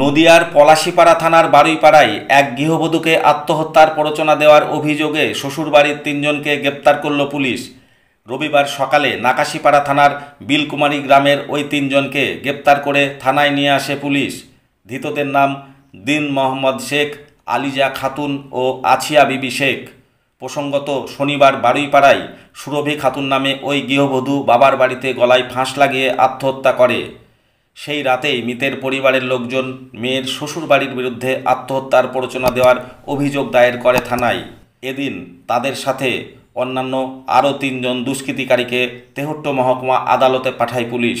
নদিয়ার পলাশিপাড়া থানার বারুইপাড়ায় এক গৃহবধূকে আত্মহত্যার প্ররোচনা দেওয়ার অভিযোগে শ্বশুরবাড়ির তিনজনকে গ্রেপ্তার করল পুলিশ। রবিবার সকালে নাকাশিপাড়া থানার বিলকুমারী গ্রামের ওই তিনজনকে গ্রেপ্তার করে থানায় নিয়ে আসে পুলিশ। ধৃতদের নাম দিন মোহাম্মদ শেখ, আলিজা খাতুন ও আছিয়া বিবি শেখ। প্রসঙ্গত শনিবার বারুইপাড়ায় সুরভি খাতুন নামে ওই গৃহবধূ বাবার বাড়িতে গলায় ফাঁস লাগিয়ে আত্মহত্যা করে। সেই রাতেই মিতের পরিবারের লোকজন মেয়ের শ্বশুর বাড়ির বিরুদ্ধে আত্মহত্যার প্ররোচনা দেওয়ার অভিযোগ দায়ের করে থানায়। এদিন তাদের সাথে অন্যান্য আরও তিনজন দুষ্কৃতিকারীকে তেহট্ট মহকুমা আদালতে পাঠায় পুলিশ।